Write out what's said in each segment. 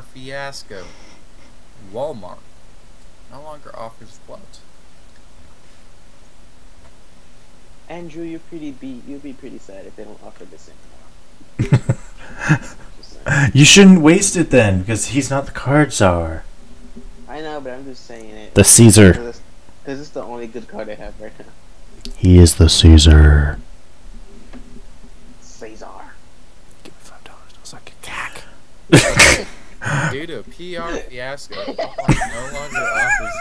PR fiasco. Walmart no longer offers what? Andrew, you're pretty be you'll be pretty sad if they don't offer this anymore. You shouldn't waste it then, because he's not the card czar. I know, but I'm just saying it. The Caesar. Because it's the only good card I have right now. He is the Caesar. Caesar. Give me five dollars. I was like a cack. Due to a PR fiasco, no longer offers.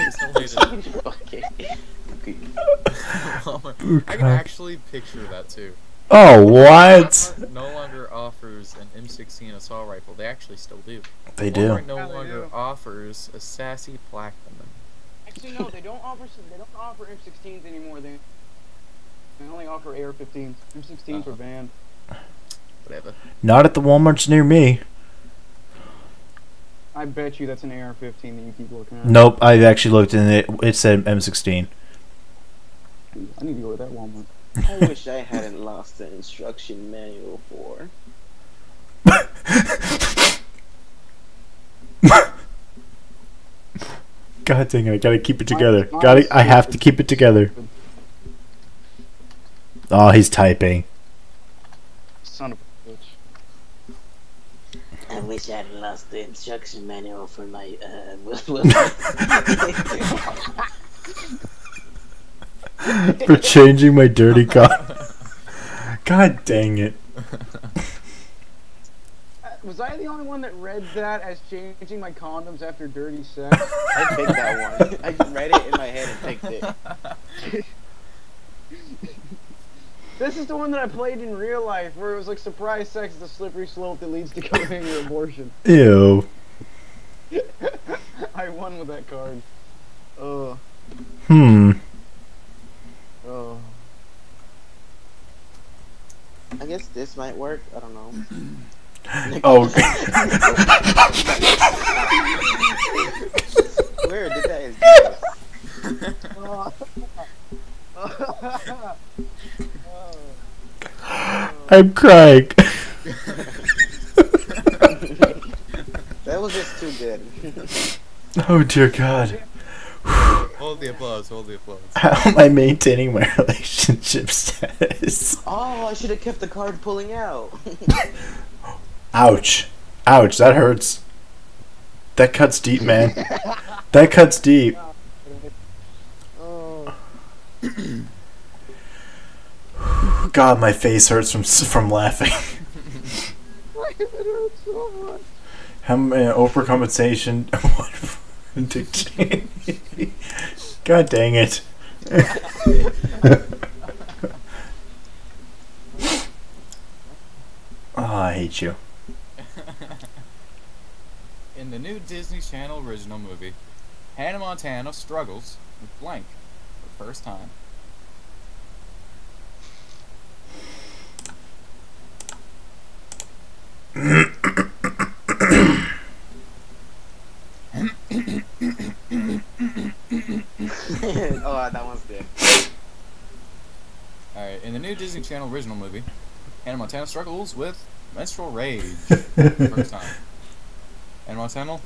It's only the- okay. okay. Walmart- I can actually picture that too. Oh, what? Walmart no longer offers an M16 assault rifle. They actually still do. They do. Walmart no Yeah, they longer do. offers a sassy platinum. Actually, no, they don't offer they don't offer M16s anymore. They they only offer AR-15s. M16s were Uh-huh. banned. Whatever. Not at the Walmarts near me. I bet you that's an AR-15 that you keep looking at. Nope, I actually looked and it, it said M16. I need to go to that Walmart. I wish I hadn't lost the instruction manual for. God dang it, I gotta keep it together. Gotta, I have to keep it together. Oh, he's typing. Son of a bitch. I wish I hadn't lost the instruction manual for my uh. For changing my dirty car. God dang it. Uh, Was I the only one that read that as changing my condoms after dirty sex? I picked that one. I just read it in my head and picked it. This is the one that I played in real life, where it was like surprise sex is a slippery slope that leads to committing your abortion. Ew. I won with that card. Oh, Hmm. oh. I guess this might work. I don't know. Oh. Where did that is? I'm crying. That was just too good. oh dear God. hold the applause. Hold the applause. How am I maintaining my relationship status? oh, I should have kept the card pulling out. Ouch. Ouch, that hurts. That cuts deep, man. That cuts deep. oh. God, my face hurts from from laughing. it hurts so much. How many Oprah compensation? God dang it. oh, I hate you. In the new Disney Channel original movie, Hannah Montana struggles with blank for the first time. oh, that one's good. Alright, in the new Disney Channel original movie, Hannah Montana struggles with menstrual rage for the first time. Hannah Montana?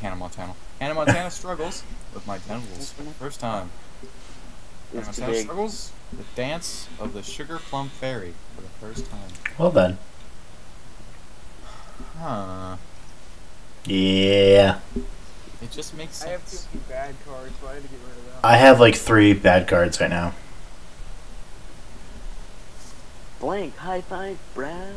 Hannah Montana. Hannah Montana struggles with my genitals for the first time. Hannah Montana struggles with dance of the Sugar Plum Fairy for the first time. Well then. Huh. Yeah. It just makes sense. I have too sense. many bad cards, so I had to get rid of that. I have like three bad cards right now. Blank, high five, bruh.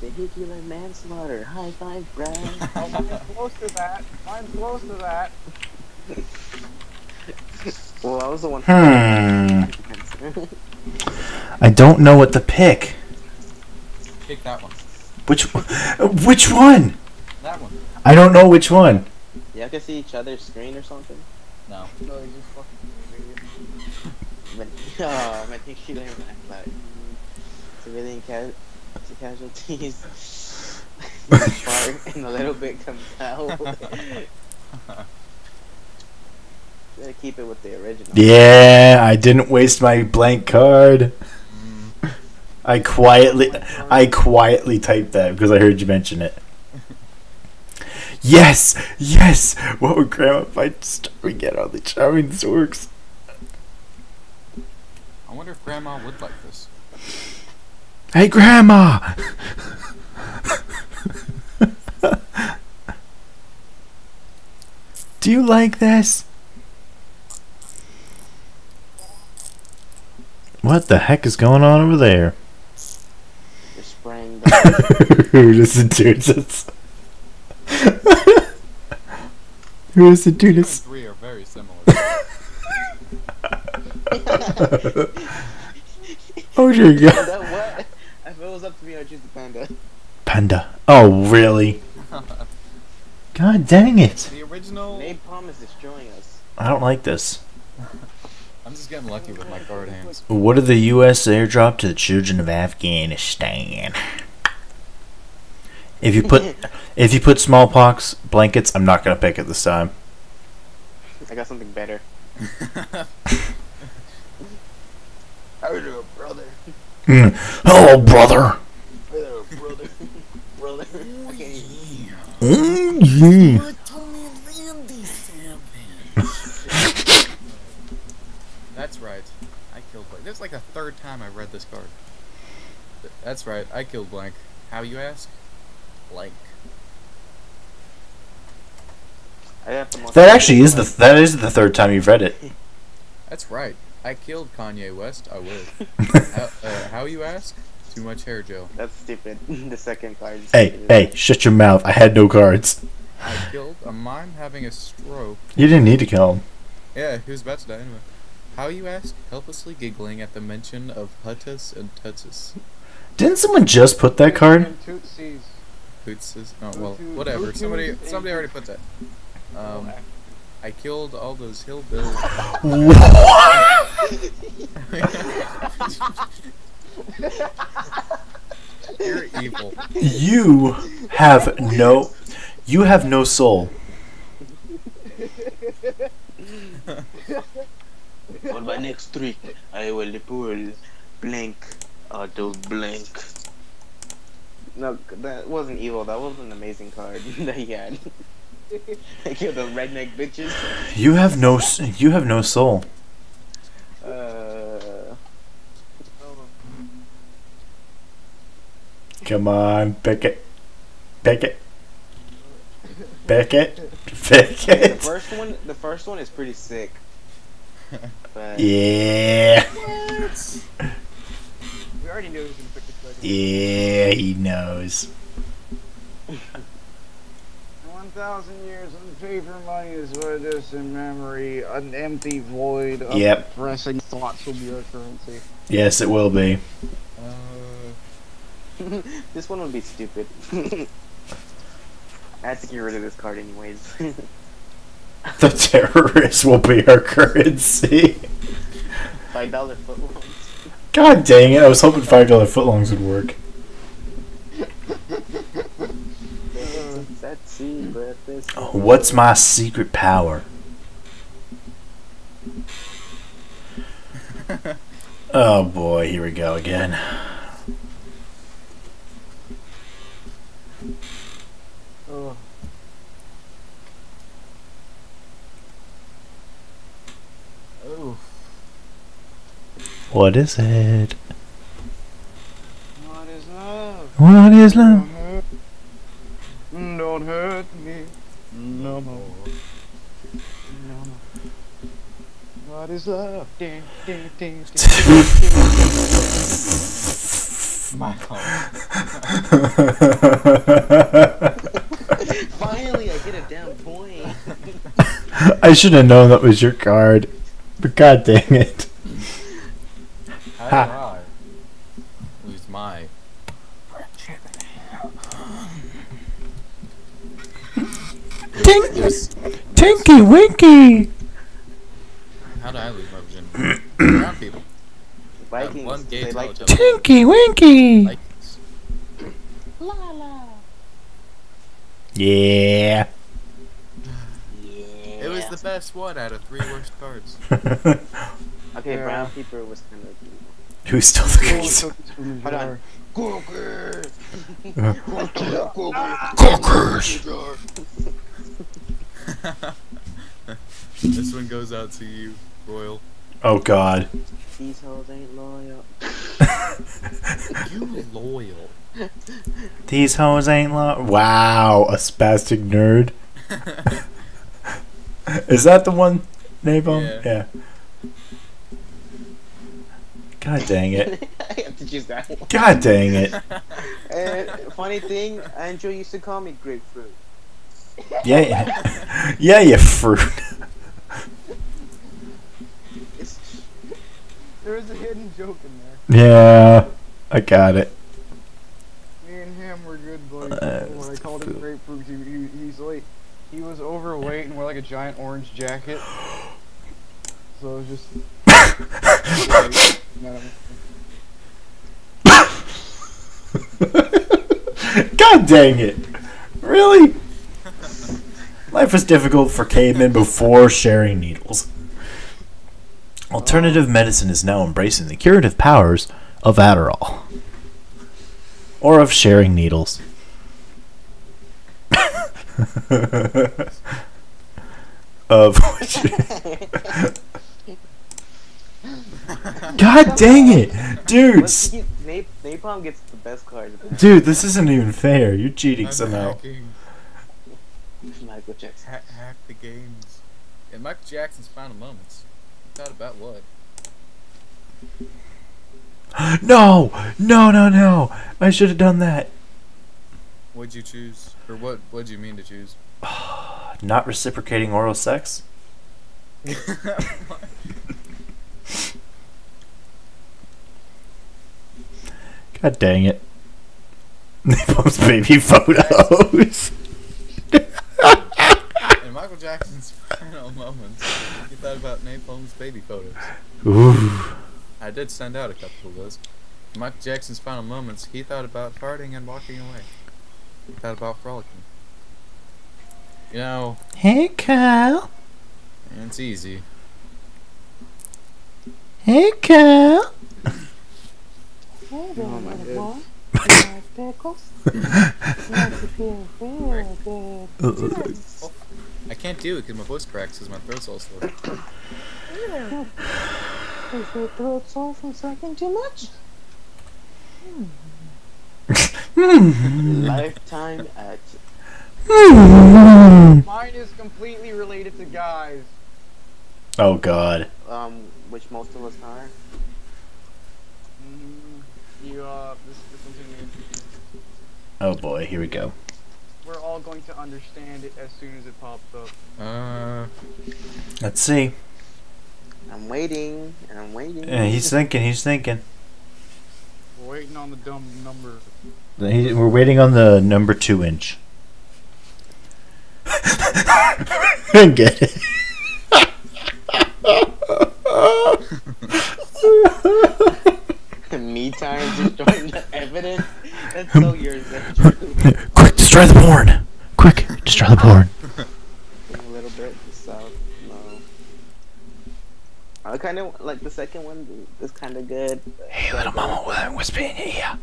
Vehicular manslaughter, high five, bruh. Oh, mine's close to that. Mine's close to that. well, I was the one. Hmm. I don't know what to pick. Pick that one. Which one? Which one? That one. I don't know which one. Y'all can see each other's screen or something? No. No, you just fucking idiot. But, oh, vehicular manslaughter. Civilian ca- casualties. Fart and a little bit comes out. Gotta keep it with the original. Yeah, I didn't waste my blank card. I quietly, I quietly typed that because I heard you mention it. Yes, yes. What would Grandma find starving get on the charming works? I wonder if Grandma would like this. Hey, Grandma. Do you like this? What the heck is going on over there? You're the Who doesn't do this? Who doesn't do Two and this? three are very similar. Oh dear God. Panda, what? If it was up to me, I'd choose the panda. Panda. Oh really? God dang it! the original. Napalm is destroying us. I don't like this. I'm just getting lucky with my card hands. What did the U.S. airdrop to the children of Afghanistan? If you put if you put smallpox blankets, I'm not gonna pick it this time. I got something better. Hello, brother. Mm. Hello, brother. Hello, brother. brother. I can't Mm, yeah. That's right. I killed Blank. This is like the third time I've read this card. That's right. I killed Blank. How you ask? Blank. I got the That actually is the that is the third time you've read it. That's right. I killed Kanye West. I would. how, uh, how you ask? Too much hair gel. That's stupid. the second card. Hey, hey, shut your mouth. I had no cards. I killed a mime having a stroke. You didn't need to kill him. Yeah, he was about to die anyway. How you ask? Helplessly giggling at the mention of Hutus and Tutsis. Didn't someone just put that card? And Tootsies. Oh well, whatever. Somebody, somebody already put that. Um, I killed all those hillbillies. You're evil. you have no you have no soul. On my next trick, I will pull blank auto blank. No, that wasn't evil. That was an amazing card that he had. I killed those redneck bitches. You have no you have no soul. Uh, Come on, pick it. Pick it. Pick it. Pick it. the first one, the first one is pretty sick. But Yeah. We already knew he was gonna pick this card. Yeah, he knows. 1,000 years in paper money is what it is in memory. An empty void of Yep. depressing thoughts will be our currency. Yes, it will be. Uh, this one would be stupid. I had to get rid of this card anyways. The terrorists will be our currency. Five dollar footlongs. God dang it! I was hoping five dollar footlongs would work. That's secret. This Oh, What's my secret power? Oh boy, here we go again. What is it? What is love? What is Don't love? hurt, don't hurt me no more. No more. What is love? Ding, ding, ding, ding. my fault. Finally, I get a damn point. I should have known that was your card. But god dang it. How Ha. I lose my Tink, Yes. tinky winky. How do I lose my virginity? Brown people. Vikings, one gay they like. Tinky winky. Vikings. Yeah. Yeah. It was the best one out of three worst cards. Okay, Yeah. brown people was kind of. Who's still the Stole cookies? cookies from mm-hmm. the Hold on. jar. Cookies. this one goes out to you, Royal. Oh God. These hoes ain't loyal. You loyal. These hoes ain't loyal. Wow, a spastic nerd. Is that the one, Napalm? Yeah. God dang it. I have to choose that one. God dang it. And funny thing, Andrew used to call me grapefruit. Yeah, yeah, yeah you fruit. There is a hidden joke in there. Yeah, I got it. Me and him were good buddies. Uh, when I called him grapefruit, he, he, he's like, he was overweight and wore like a giant orange jacket. So it was just. God dang it. Really? Life was difficult for cavemen before sharing needles. Alternative medicine is now embracing the curative powers of Adderall. Or of sharing needles. of which. God dang it! Dude! Nap- Napalm gets the best card. Dude, this isn't even fair. You're cheating I'm somehow. hacking. Michael Jackson. Ha- hack the games. In Michael Jackson's final moments, he thought about what? No! No, no, no! I should have done that. What'd you choose? Or what what'd you mean to choose? Not reciprocating oral sex? God dang it. Napalm's baby photos. In Michael Jackson's final moments, he thought about Napalm's baby photos. Ooh. I did send out a couple of those. In Michael Jackson's final moments, he thought about farting and walking away. He thought about frolicking. You know, Hey, Kyle. it's easy. Hey, Kyle. Oh my god. I can't do it because my voice cracks because my throat's all sore. My throat's all sore from singing too much. Lifetime at Mine is completely related to guys. Oh, God. um, which most of us are. Mm, you, uh, this, this one's gonna be. Oh, boy. Here we go. We're all going to understand it as soon as it pops up. Uh, Let's see. I'm waiting. and I'm waiting. Yeah, he's thinking. He's thinking. We're waiting on the dumb number. We're waiting on the number two inch. Get it? Me time destroying the evidence. That's so yours. That's. Quick, destroy the porn! Quick, destroy the porn. a little bit south. No. I kind of like the second one is kind of good. Hey, little mama, what- what's being here?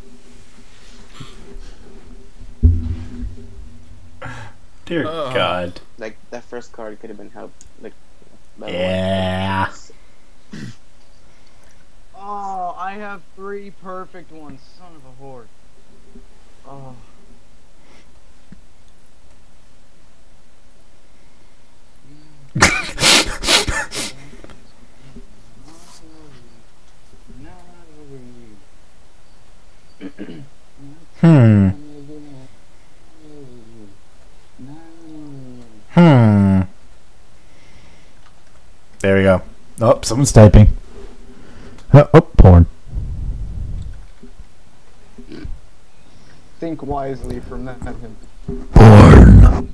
Dear Ugh. God. Like that first card could have been helped. Like. by the Yeah. Oh, I have three perfect ones. Son of a whore. Oh. Hmm. Hmm. There we go. Oh, someone's typing. Oh, oh, porn. Think wisely from that. Porn.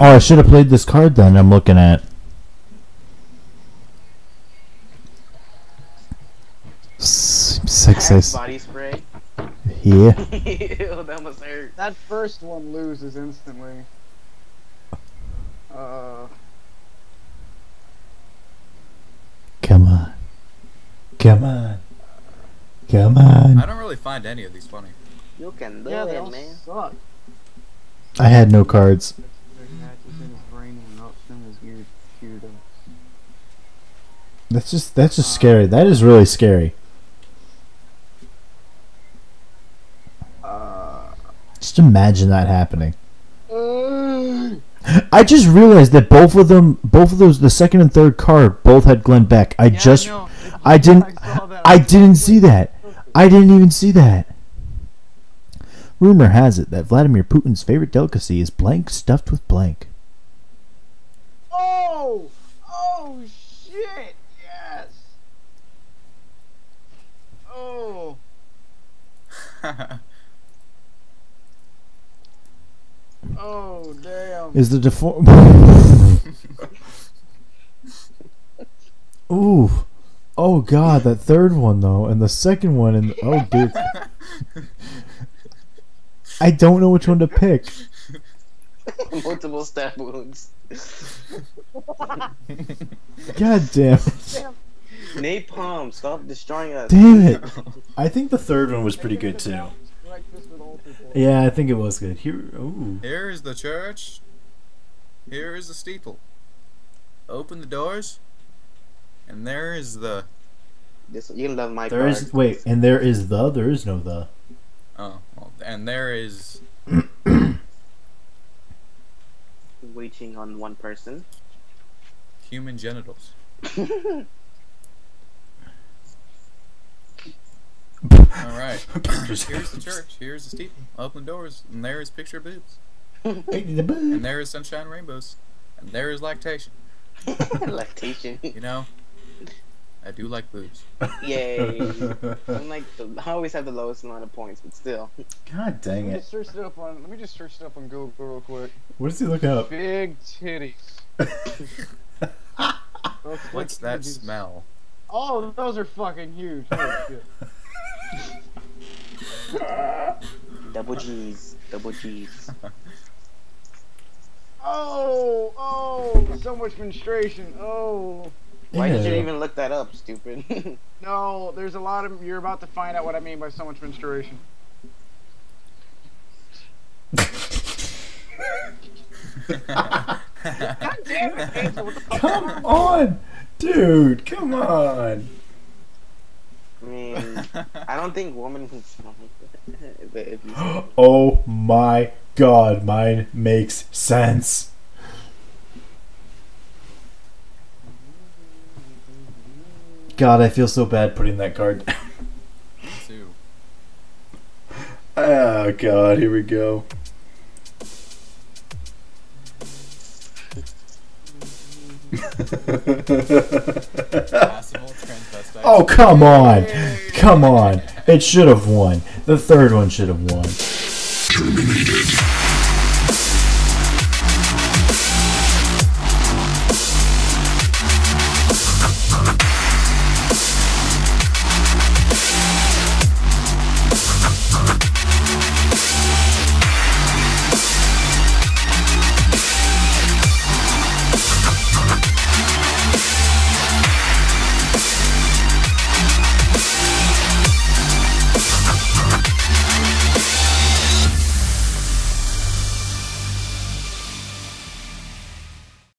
Oh, I should have played this card then. I'm looking at. S- Six, Axe six. body spray. Yeah. Ew, that must hurt. That first one loses instantly. Uh, Come on. Come on. I don't really find any of these funny. You can do Yeah, they it, all man. suck. I had no cards. There's matches in his brain and nuts in his ears. Tear ducts. That's just that's just scary. That is really scary. Uh, Just imagine that happening. I just realized that both of them, both of those, the second and third card, both had Glenn Beck. I yeah, just, know. I didn't- that. I didn't see that. I didn't even see that. Rumor has it that Vladimir Putin's favorite delicacy is blank stuffed with blank. Oh! Oh shit! Yes! Oh! Oh damn! Is the deform? Ooh, oh god, that third one though, and the second one, and oh dude, I don't know which one to pick. Multiple stab wounds. God damn, Napalm, stop destroying us. damn it! I think the third one was pretty good too. Like this with all people. Yeah, I think it was good. Here, ooh, Here is the church. Here is the steeple. Open the doors. And there is the. This you love my there card. is wait, and there is the. There is no the. Oh, well, and there is. waiting on one person. human genitals. Alright. Here's the church. Here's the steeple. Open doors. And there is picture of boobs. And there is sunshine and rainbows. And there is lactation. Lactation. You know, I do like boobs. Yay. I'm like, the, I always have the lowest amount of points, but still. God dang Let me it! just search it up on. Let me just search it up on Google real quick. What is he looking up? Big titties. What's that images. smell? Oh, those are fucking huge. Holy. Double G's. Double G's. Oh, oh, so much menstruation. Oh. Why did you even look that up, stupid? No, there's a lot of. You're about to find out what I mean by so much menstruation. God damn it, Angel, what the fuck? Come on, dude! Come on! I mean, I don't think woman can smell like that. If- if you- Oh my god, mine makes sense. God, I feel so bad putting that card down. Oh god, here we go. Oh, come on! Come on! It should have won. The third one should have won.